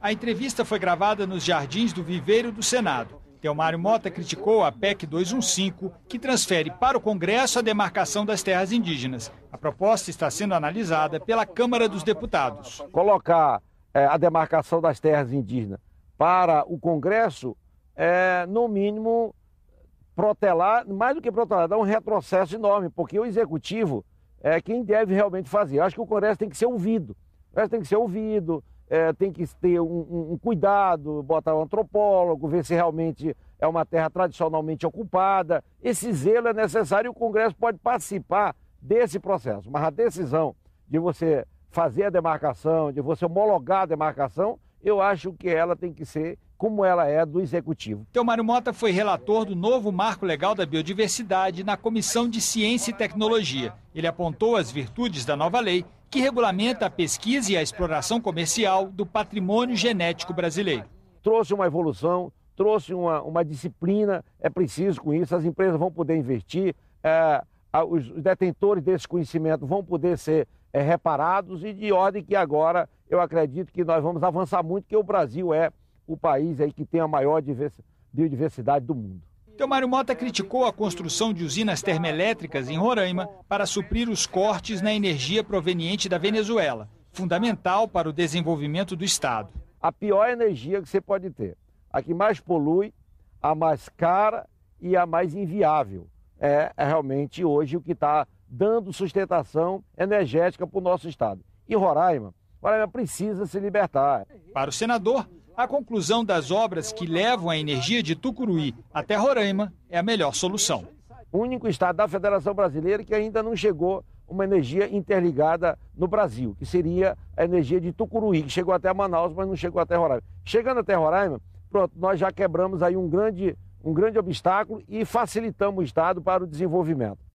A entrevista foi gravada nos jardins do Viveiro do Senado. Teomário Mota criticou a PEC 215, que transfere para o Congresso a demarcação das terras indígenas. A proposta está sendo analisada pela Câmara dos Deputados. Colocar é, a demarcação das terras indígenas para o Congresso é, no mínimo, protelar, mais do que protelar, dar um retrocesso enorme, porque o Executivo é quem deve realmente fazer. Eu acho que o Congresso tem que ser ouvido. O Congresso tem que ser ouvido, é, tem que ter um, um, cuidado, botar um antropólogo, ver se realmente é uma terra tradicionalmente ocupada. Esse zelo é necessário e o Congresso pode participar desse processo. Mas a decisão de você fazer a demarcação, de você homologar a demarcação, eu acho que ela tem que ser como ela é do Executivo. Teomário Mota foi relator do novo Marco Legal da Biodiversidade na Comissão de Ciência e Tecnologia. Ele apontou as virtudes da nova lei que regulamenta a pesquisa e a exploração comercial do patrimônio genético brasileiro. Trouxe uma evolução, trouxe uma, uma disciplina, é preciso com isso, as empresas vão poder investir, é, os detentores desse conhecimento vão poder ser é, reparados e de ordem que agora eu acredito que nós vamos avançar muito, que o Brasil é o país aí que tem a maior biodiversidade do mundo. Teomário Mota criticou a construção de usinas termoelétricas em Roraima para suprir os cortes na energia proveniente da Venezuela, fundamental para o desenvolvimento do Estado. A pior energia que você pode ter, a que mais polui, a mais cara e a mais inviável. É, é realmente hoje o que está dando sustentação energética para o nosso Estado. E Roraima, Roraima precisa se libertar. Para o senador, a conclusão das obras que levam a energia de Tucuruí até Roraima é a melhor solução. O único estado da Federação Brasileira que ainda não chegou uma energia interligada no Brasil, que seria a energia de Tucuruí, que chegou até Manaus, mas não chegou até Roraima. Chegando até Roraima, pronto, nós já quebramos aí um grande, um grande obstáculo e facilitamos o Estado para o desenvolvimento.